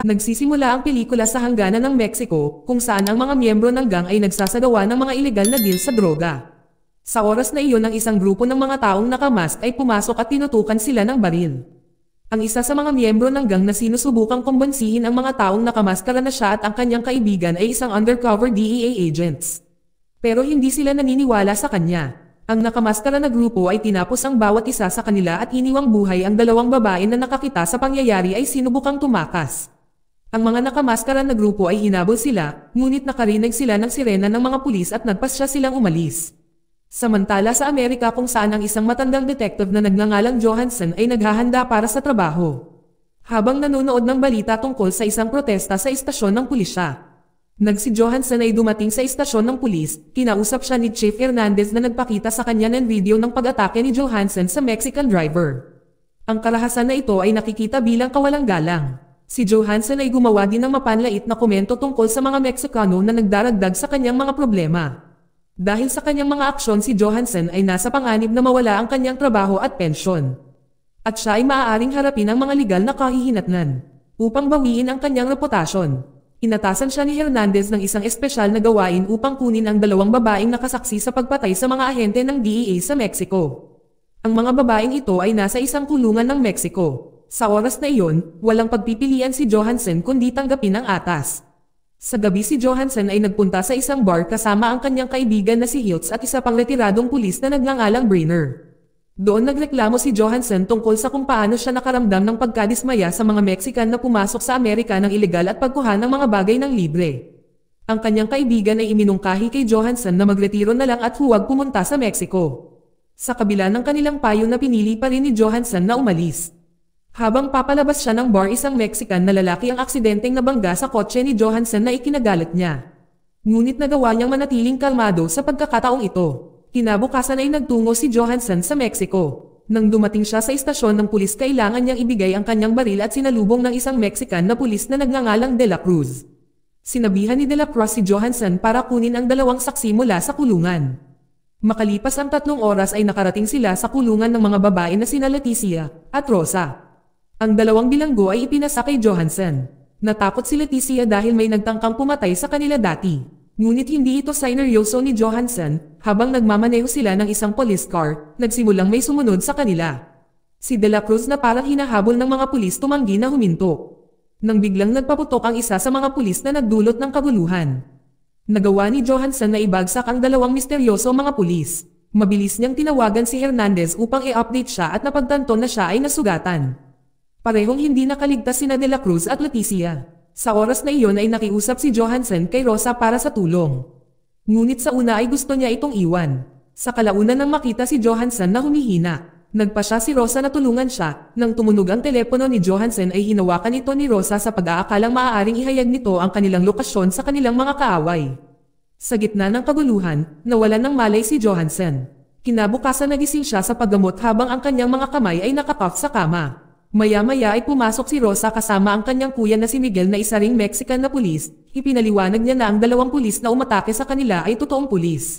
Nagsisimula ang pelikula sa hangganan ng Mexico, kung saan ang mga miyembro ng gang ay nagsasagawa ng mga ilegal na deal sa droga. Sa oras na iyon ang isang grupo ng mga taong nakamask ay pumasok at tinutukan sila ng baril. Ang isa sa mga miyembro ng gang na sinusubukang kumbonsihin ang mga taong nakamaskara na siya at ang kanyang kaibigan ay isang undercover DEA agents. Pero hindi sila naniniwala sa kanya. Ang nakamaskara na grupo ay tinapos ang bawat isa sa kanila at iniwang buhay ang dalawang babae na nakakita sa pangyayari ay sinubukang tumakas. Ang mga nakamaskara na grupo ay hinabol sila, ngunit nakarinig sila ng sirena ng mga pulis at nagpasya silang umalis. Samantala sa Amerika kung saan ang isang matandang detective na nagngangalang Johansson ay naghahanda para sa trabaho. Habang nanonood ng balita tungkol sa isang protesta sa istasyon ng pulisya. Nag si Johansson ay dumating sa istasyon ng pulis, kinausap siya ni Chief Hernandez na nagpakita sa kanya ng video ng pag-atake ni Johansson sa Mexican driver. Ang karahasan na ito ay nakikita bilang kawalang galang. Si Johansson ay gumawa din ng mapanlait na komento tungkol sa mga Meksikano na nagdaragdag sa kanyang mga problema. Dahil sa kanyang mga aksyon si Johansson ay nasa panganib na mawala ang kanyang trabaho at pensyon. At siya ay maaaring harapin ang mga legal na kahihinatnan upang bawiin ang kanyang reputasyon. Inatasan siya ni Hernandez ng isang espesyal na gawain upang kunin ang dalawang babaeng nakasaksi sa pagpatay sa mga ahente ng DEA sa Mexico. Ang mga babaeng ito ay nasa isang kulungan ng Mexico. Sa oras na iyon, walang pagpipilian si Johansson kundi tanggapin ang atas. Sa gabi si Johansson ay nagpunta sa isang bar kasama ang kanyang kaibigan na si Hiltz at isa pang retiradong pulis na nagngangalang Brainer. Doon nagreklamo si Johansson tungkol sa kung paano siya nakaramdam ng pagkadismaya sa mga Mexican na pumasok sa Amerika ng ilegal at pagkuha ng mga bagay ng libre. Ang kanyang kaibigan ay iminungkahi kay Johansson na magretiro na lang at huwag pumunta sa Mexico. Sa kabila ng kanilang payo na pinili pa rin ni Johansson na umalis. Habang papalabas siya ng bar isang Mexican na lalaki ang aksidenteng nabangga sa kotse ni Johansson na ikinagalit niya. Ngunit nagawa niyang manatiling kalmado sa pagkakataong ito. Kinabukasan ay nagtungo si Johansson sa Mexico. Nang dumating siya sa istasyon ng pulis kailangan niyang ibigay ang kanyang baril at sinalubong ng isang Mexican na pulis na nagngangalang De La Cruz. Sinabihan ni De La Cruz si Johansson para kunin ang dalawang saksi mula sa kulungan. Makalipas ang tatlong oras ay nakarating sila sa kulungan ng mga babae na sina Leticia at Rosa. Ang dalawang bilanggo ay ipinasa kay Johansson. Natakot si Leticia dahil may nagtangkang pumatay sa kanila dati. Ngunit hindi ito sineryoso ni Johansson, habang nagmamaneho sila ng isang police car, nagsimulang may sumunod sa kanila. Si De La Cruz na parang hinahabol ng mga pulis tumanggi na huminto. Nang biglang nagpaputok ang isa sa mga pulis na nagdulot ng kaguluhan. Nagawa ni Johansson na ibagsak ang dalawang misteryoso mga pulis. Mabilis niyang tinawagan si Hernandez upang i-update siya at napagtanto na siya ay nasugatan. Parehong hindi nakaligtas sina De Cruz at Leticia. Sa oras na iyon ay nakiusap si Johansson kay Rosa para sa tulong. Ngunit sa una ay gusto niya itong iwan. Sa kalaunan nang makita si Johansson na humihina, nagpa siya si Rosa na tulungan siya. Nang tumunog ang telepono ni Johansson ay hinawakan ito ni Rosa sa pag-aakalang maaaring ihayag nito ang kanilang lokasyon sa kanilang mga kaaway. Sa gitna ng kaguluhan, nawalan ng malay si Johansson. Kinabukasan nagising siya sa paggamot habang ang kanyang mga kamay ay nakakaf sa kama. Maya-maya ay pumasok si Rosa kasama ang kanyang kuya na si Miguel na isa ring Mexican na pulis. Ipinaliwanag niya na ang dalawang pulis na umatake sa kanila ay totoong pulis.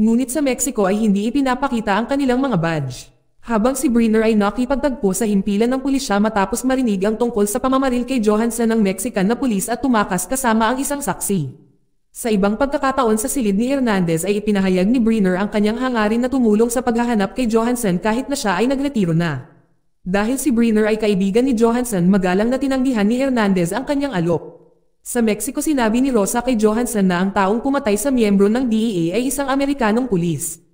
Ngunit sa Mexico ay hindi ipinapakita ang kanilang mga badge. Habang si Brenner ay nakipagtagpo sa himpilan ng pulisya matapos marinig ang tungkol sa pamamaril kay Johansson ng Mexican na pulis at tumakas kasama ang isang saksi. Sa ibang pagkakataon sa silid ni Hernandez ay ipinahayag ni Brenner ang kanyang hangarin na tumulong sa paghahanap kay Johansson kahit na siya ay nagretiro na. Dahil si Brenner ay kaibigan ni Johansson magalang na tinanggihan ni Hernandez ang kanyang alok. Sa Mexico sinabi ni Rosa kay Johansson na ang taong pumatay sa miyembro ng DEA ay isang Amerikanong pulis.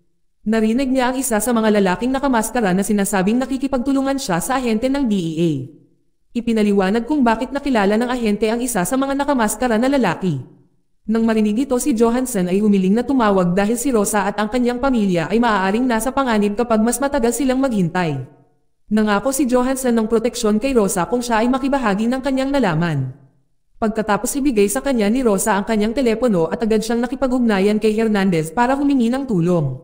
Narinig niya ang isa sa mga lalaking nakamaskara na sinasabing nakikipagtulungan siya sa ahente ng DEA. Ipinaliwanag kung bakit nakilala ng ahente ang isa sa mga nakamaskara na lalaki. Nang marinig ito si Johansson ay humiling na tumawag dahil si Rosa at ang kanyang pamilya ay maaaring nasa panganib kapag mas matagal silang maghintay. Nangako si Johansson ng proteksyon kay Rosa kung siya ay makibahagi ng kanyang nalaman. Pagkatapos ibigay sa kanya ni Rosa ang kanyang telepono at agad siyang nakipag-ugnayan kay Hernandez para humingi ng tulong.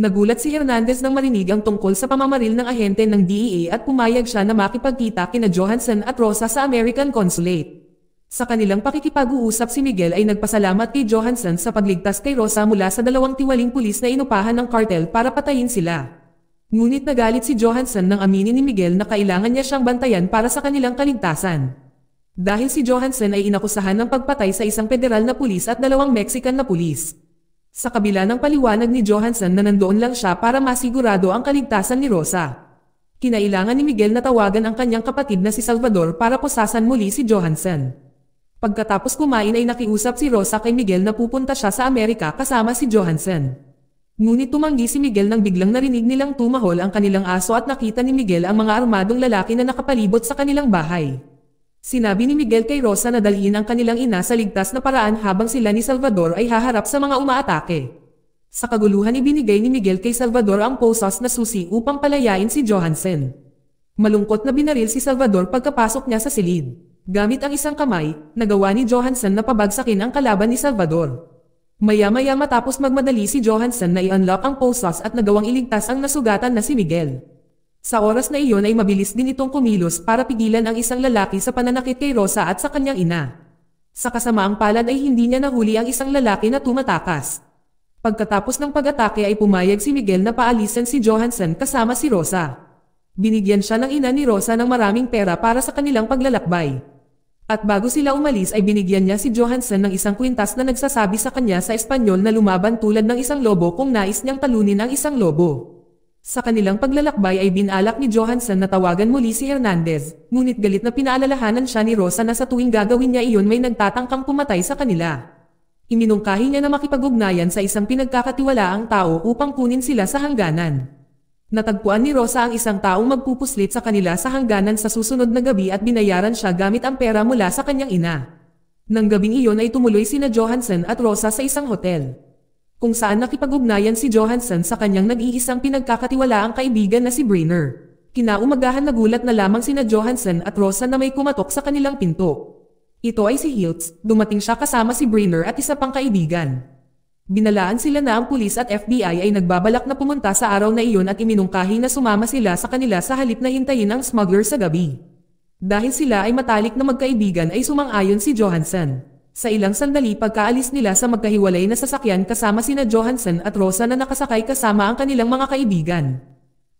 Nagulat si Hernandez nang marinig ang tungkol sa pamamaril ng ahente ng DEA at pumayag siya na makipagkita kina Johansson at Rosa sa American Consulate. Sa kanilang pakikipag-uusap si Miguel ay nagpasalamat kay Johansson sa pagligtas kay Rosa mula sa dalawang tiwaling pulis na inupahan ng cartel para patayin sila. Ngunit nagalit si Johansson nang aminin ni Miguel na kailangan niya siyang bantayan para sa kanilang kaligtasan. Dahil si Johansson ay inakusahan ng pagpatay sa isang federal na pulis at dalawang Mexican na pulis. Sa kabila ng paliwanag ni Johansson na nandoon lang siya para masigurado ang kaligtasan ni Rosa. Kinailangan ni Miguel na tawagan ang kanyang kapatid na si Salvador para pusasan muli si Johansson. Pagkatapos kumain ay nakiusap si Rosa kay Miguel na pupunta siya sa Amerika kasama si Johansson. Ngunit tumanggi si Miguel nang biglang narinig nilang tumahol ang kanilang aso at nakita ni Miguel ang mga armadong lalaki na nakapalibot sa kanilang bahay. Sinabi ni Miguel kay Rosa na dalhin ang kanilang ina sa ligtas na paraan habang sila ni Salvador ay haharap sa mga umaatake. Sa kaguluhan ibinigay ni Miguel kay Salvador ang posas na susi upang palayain si Johansen. Malungkot na binaril si Salvador pagkapasok niya sa silid. Gamit ang isang kamay, nagawa ni Johansen na pabagsakin ang kalaban ni Salvador. Maya-maya matapos magmadali si Johansen na i-unlock ang posas at nagawang iligtas ang nasugatan na si Miguel. Sa oras na iyon ay mabilis din itong kumilos para pigilan ang isang lalaki sa pananakit kay Rosa at sa kanyang ina. Sa kasamaang palad ay hindi niya nahuli ang isang lalaki na tumatakas. Pagkatapos ng pag-atake ay pumayag si Miguel na paalisan si Johansson kasama si Rosa. Binigyan siya ng ina ni Rosa ng maraming pera para sa kanilang paglalakbay. At bago sila umalis ay binigyan niya si Johansson ng isang kwintas na nagsasabi sa kanya sa Espanyol na lumaban tulad ng isang lobo kung nais niyang talunin ang isang lobo. Sa kanilang paglalakbay ay binalak ni Johansson na tawagan muli si Hernandez, ngunit galit na pinaalalahanan siya ni Rosa na sa tuwing gagawin niya iyon may nagtatangkang pumatay sa kanila. Iminungkahi niya na makipag-ugnayan sa isang pinagkakatiwalaang tao upang kunin sila sa hangganan. Natagpuan ni Rosa ang isang taong magpupuslit sa kanila sa hangganan sa susunod na gabi at binayaran siya gamit ang pera mula sa kanyang ina. Nang gabing iyon ay tumuloy sina Johansson at Rosa sa isang hotel kung saan nakipag-ugnayan si Johansson sa kanyang nag-iisang pinagkakatiwalaang kaibigan na si Brainer. Kinaumagahan nagulat na lamang sina Johansson at Rosa na may kumatok sa kanilang pinto. Ito ay si Hiltz, dumating siya kasama si Brainer at isa pang kaibigan. Binalaan sila na ang pulis at FBI ay nagbabalak na pumunta sa araw na iyon at iminungkahi na sumama sila sa kanila sa halip na hintayin ang smuggler sa gabi. Dahil sila ay matalik na magkaibigan ay sumang-ayon si Johansson. Sa ilang sandali pagkaalis nila sa magkahiwalay na sasakyan kasama sina Johansson at Rosa na nakasakay kasama ang kanilang mga kaibigan.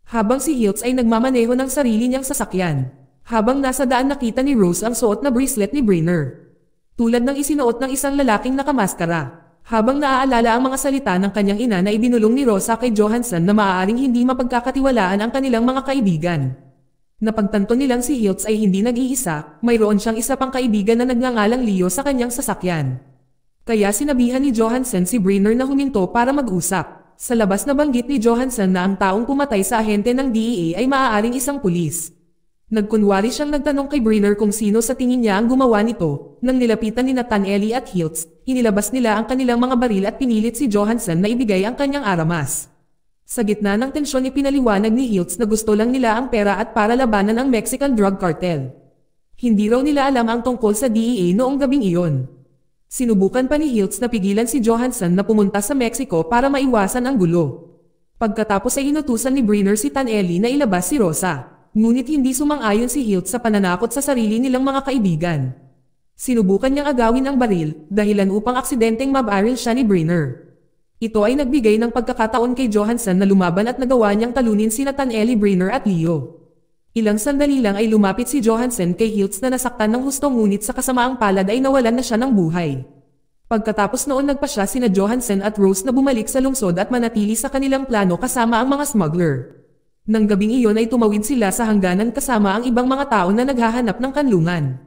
Habang si Hiltz ay nagmamaneho ng sarili niyang sasakyan. Habang nasa daan nakita ni Rose ang suot na bracelet ni Brainer. Tulad ng isinuot ng isang lalaking nakamaskara. Habang naaalala ang mga salita ng kanyang ina na ibinulong ni Rosa kay Johansson na maaaring hindi mapagkakatiwalaan ang kanilang mga kaibigan. Napagtanto nilang si Hiltz ay hindi nag-iisa, mayroon siyang isa pang kaibigan na nagngangalang Leo sa kanyang sasakyan. Kaya sinabihan ni Johansson si Brenner na huminto para mag-usap. Sa labas na banggit ni Johansson na ang taong pumatay sa ahente ng DEA ay maaaring isang pulis. Nagkunwari siyang nagtanong kay Brenner kung sino sa tingin niya ang gumawa nito. Nang nilapitan ni Nathanieli at Hiltz, inilabas nila ang kanilang mga baril at pinilit si Johansson na ibigay ang kanyang aramas. Sa gitna ng tensyon ipinaliwanag ni Hiltz na gusto lang nila ang pera at para labanan ang Mexican drug cartel. Hindi raw nila alam ang tungkol sa DEA noong gabing iyon. Sinubukan pa ni Hiltz na pigilan si Johansson na pumunta sa Mexico para maiwasan ang gulo. Pagkatapos ay inutusan ni Brenner si Tanelli na ilabas si Rosa. Ngunit hindi sumang-ayon si Hiltz sa pananakot sa sarili nilang mga kaibigan. Sinubukan niyang agawin ang baril, dahilan upang aksidenteng mabaril siya ni Brenner. Ito ay nagbigay ng pagkakataon kay Johansson na lumaban at nagawa niyang talunin si Nathan Ellie Brainer at Leo. Ilang sandali lang ay lumapit si Johansson kay Hiltz na nasaktan ng hustong ngunit sa kasamaang palad ay nawalan na siya ng buhay. Pagkatapos noon nagpa siya sina Johansson at Rose na bumalik sa lungsod at manatili sa kanilang plano kasama ang mga smuggler. Nang gabing iyon ay tumawid sila sa hangganan kasama ang ibang mga tao na naghahanap ng kanlungan.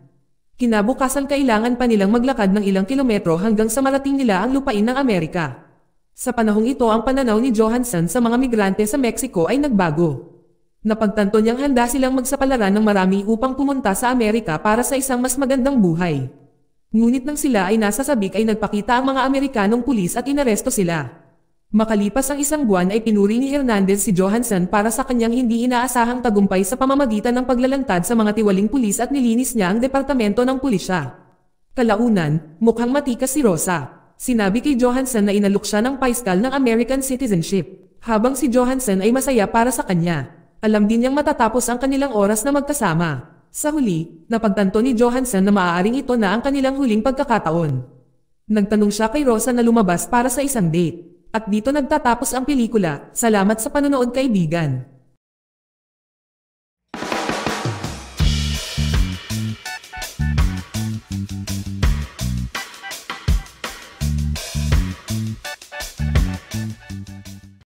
Kinabukasan kailangan pa nilang maglakad ng ilang kilometro hanggang sa marating nila ang lupain ng Amerika. Sa panahong ito ang pananaw ni Johansson sa mga migrante sa Mexico ay nagbago. Napagtanto niyang handa silang magsapalaran ng marami upang pumunta sa Amerika para sa isang mas magandang buhay. Ngunit nang sila ay nasa sabik ay nagpakita ang mga Amerikanong pulis at inaresto sila. Makalipas ang isang buwan ay pinuri ni Hernandez si Johansson para sa kanyang hindi inaasahang tagumpay sa pamamagitan ng paglalantad sa mga tiwaling pulis at nilinis niya ang departamento ng pulisya. Kalaunan, mukhang matikas si Rosa. Sinabi kay Johansson na inalok siya ng paiskal ng American citizenship. Habang si Johansson ay masaya para sa kanya. Alam din niyang matatapos ang kanilang oras na magkasama. Sa huli, napagtanto ni Johansson na maaaring ito na ang kanilang huling pagkakataon. Nagtanong siya kay Rosa na lumabas para sa isang date. At dito nagtatapos ang pelikula. Salamat sa panonood kaibigan.